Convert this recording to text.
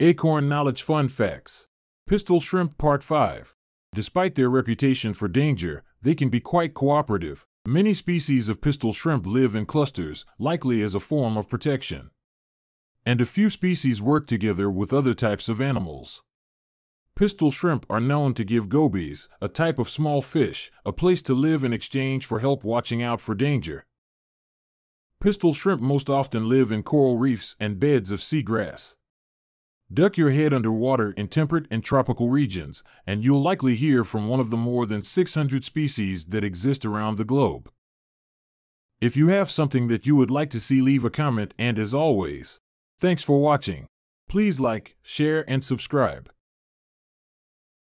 Acorn Knowledge Fun Facts Pistol Shrimp Part 5 Despite their reputation for danger, they can be quite cooperative. Many species of pistol shrimp live in clusters, likely as a form of protection. And a few species work together with other types of animals. Pistol shrimp are known to give gobies, a type of small fish, a place to live in exchange for help watching out for danger. Pistol shrimp most often live in coral reefs and beds of seagrass. Duck your head underwater in temperate and tropical regions, and you'll likely hear from one of the more than 600 species that exist around the globe. If you have something that you would like to see, leave a comment, and as always, thanks for watching. Please like, share, and subscribe.